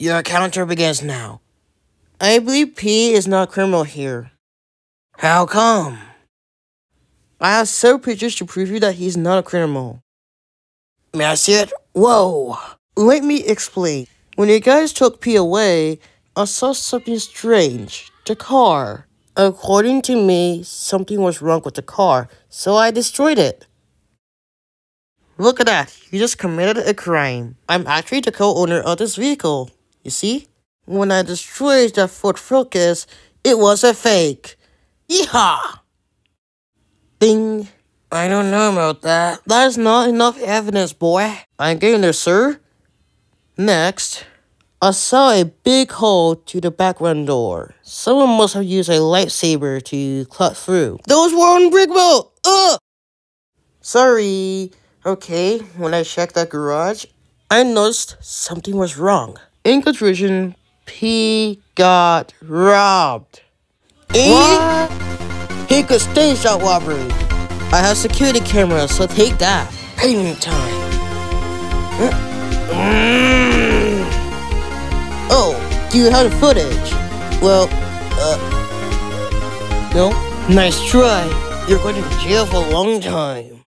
Your counter begins now. I believe Pea is not a criminal here. How come? I have several pictures to prove you that he's not a criminal. May I see it? Whoa! Let me explain. When you guys took Pea away, I saw something strange. The car. According to me, something was wrong with the car, so I destroyed it. Look at that, you just committed a crime. I'm actually the co-owner of this vehicle, you see? When I destroyed that Ford Focus, it was a fake. Yeehaw! Ding. I don't know about that. That's not enough evidence, boy. I'm getting there, sir. Next, I saw a big hole to the background door. Someone must have used a lightsaber to cut through. Those were on Brickville! Ugh! Sorry. Okay, when I checked that garage, I noticed something was wrong. In conclusion, Pea got robbed. What? He could stage that robbery. I have security cameras, so take that. Payment time. Mm. Oh, do you have the footage? Well, uh, no. Nice try. You're going to jail for a long time.